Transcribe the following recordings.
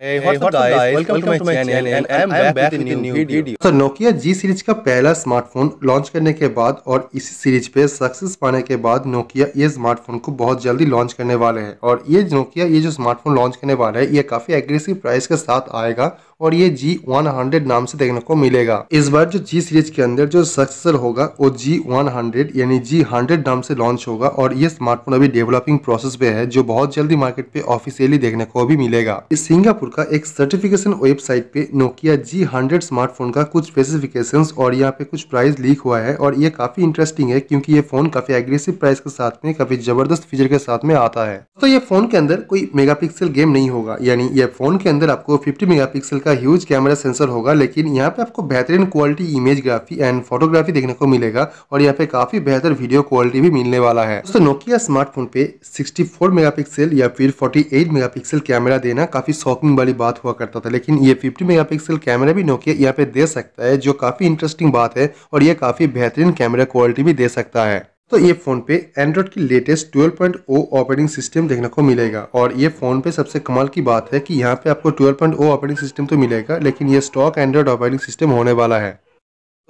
Hey, what's up guys? Welcome, to my channel and I am back with a new video. तो Nokia G series का पहला smartphone launch करने के बाद और इसी सीरीज़ पे सक्सेस पाने के बाद नोकिया ये स्मार्टफ़ोन को बहुत जल्दी लॉन्च करने वाले हैं और ये नोकिया ये जो स्मार्टफ़ोन लॉन्च करने वाला है ये काफ़ी एग्रेसिव प्राइस के साथ आएगा और ये जी वन हंड्रेड नाम से देखने को मिलेगा। इस बार जो जी सीरीज़ के अंदर जो सक्सेसर होगा, वो जी वन हंड्रेड यानी जी हंड्रेड नाम से लॉन्च होगा और ये स्मार्टफ़ोन अभी डेवलपिंग प्रोसेस पे है, जो बहुत जल्दी मार्केट पे ऑफिशियली देखने को भी मिलेगा। इस सिंगापुर का एक सर्टिफिकेशन वेबसाइट पे नोकिया जी हंड्रेड स्मार्टफ़ोन का कुछ स्पेसिफिकेशन और यहाँ पे कुछ प्राइस लीक हुआ है और ये काफ़ी इंटरेस्टिंग है क्योंकि ये फ़ोन काफ़ी एग्रेसिव प्राइस के साथ में, काफ़ी ज़बरदस्त फीचर के साथ में आता है। तो ये फ़ोन के अंदर कोई मेगापिक्सल गेम नहीं होगा, यानी ये फ़ोन के अंदर आपको 50 मेगापिक्सल का ह्यूज कैमरा सेंसर होगा, लेकिन यहाँ पे आपको बेहतरीन quality image graphy and photography देखने को मिलेगा और यहाँ पे काफ़ी बेहतर वीडियो क्वालिटी भी मिलने वाला है। दोस्तों नोकिया स्मार्टफ़ोन पे 64 मेगापिक्सल या फिर 48 मेगापिक्सल कैमरा देना काफ़ी शॉकिंग वाली बात हुआ करता था, लेकिन ये 50 मेगापिक्सल कैमरा भी नोकिया यहाँ पे दे सकता है, जो काफ़ी इंटरेस्टिंग बात है और ये काफ़ी बेहतरीन कैमरा क्वालिटी भी दे सकता है। तो ये फ़ोन पे एंड्रॉइड की लेटेस्ट 12.0 ऑपरेटिंग सिस्टम देखने को मिलेगा। और ये फ़ोन पे सबसे कमाल की बात है कि यहाँ पे आपको 12.0 ऑपरेटिंग सिस्टम तो मिलेगा, लेकिन ये स्टॉक एंड्रॉइड ऑपरेटिंग सिस्टम होने वाला है।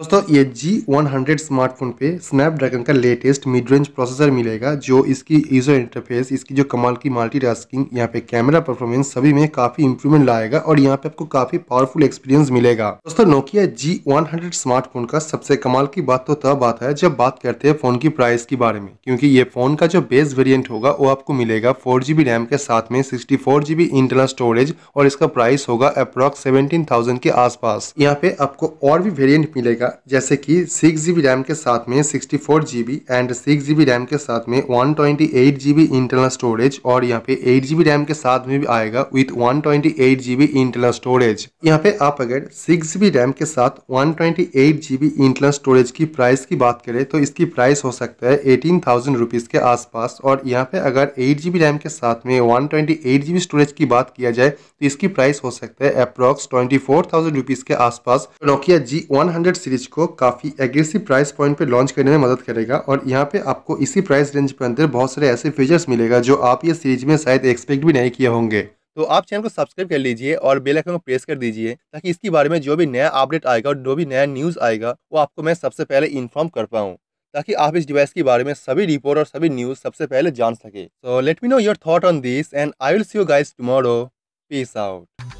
दोस्तों, ये G100 स्मार्टफ़ोन पे स्नैपड्रैगन का लेटेस्ट मिड रेंज प्रोसेसर मिलेगा, जो इसकी यूज़र इंटरफेस इसकी जो कमाल की मल्टीटास्किंग यहाँ पे कैमरा परफॉर्मेंस सभी में काफ़ी इंप्रूवमेंट लाएगा और यहाँ पे आपको काफ़ी पावरफुल एक्सपीरियंस मिलेगा। दोस्तों नोकिया G100 स्मार्टफ़ोन का सबसे कमाल की बात तो तब आता है जब बात करते हैं फ़ोन की प्राइस के बारे में, क्योंकि ये फ़ोन का जो बेस वेरियंट होगा, वो आपको मिलेगा फोर रैम के साथ में सिक्सटी इंटरनल स्टोरेज और इसका प्राइस होगा अप्रोक्स सेवेंटीन के आसपास। यहाँ पे आपको और भी वेरियंट मिलेगा जैसे कि सिक्स जी रैम के साथ में sixty four GB and six G RAM के साथ में one twenty eight GB internal storage और यहाँ पे एट जीबी रैम के साथ में भी आएगा with one twenty eight GB internal storage यहाँ पे आप अगर सिक्स जीबी रैम के साथ one twenty eight GB internal storage की प्राइस की बात करें तो इसकी प्राइस हो सकता है एटीन थाउज़ेंड रुपीज़ के आसपास और यहाँ पे अगर एट जीबी रैम के साथ में one twenty eight GB storage की बात किया जाए तो इसकी प्राइस हो सकता है approx twenty four thousand rupees के आसपास Nokia G one hundred series को काफ़ी एग्रेसिव प्राइस पॉइंट पे लॉन्च करने में मदद करेगा और यहाँ पे आपको इसी प्राइस रेंज के अंदर बहुत सारे ऐसे फीचर्स मिलेगा जो आप ये सीरीज़ में शायद एक्सपेक्ट भी नहीं किए होंगे। तो आप चैनल को सब्सक्राइब कर लीजिए और बेल आइकन को प्रेस कर दीजिए ताकि इसके बारे में जो भी नया अपडेट आएगा और जो भी नया न्यूज़ आएगा, वो आपको मैं सबसे पहले इन्फॉर्म कर पाऊँ, ताकि आप इस डिवाइस के बारे में सभी रिपोर्ट और सभी न्यूज़ सबसे पहले जान सके। So let me know your thought on this and I will see you guys tomorrow peace out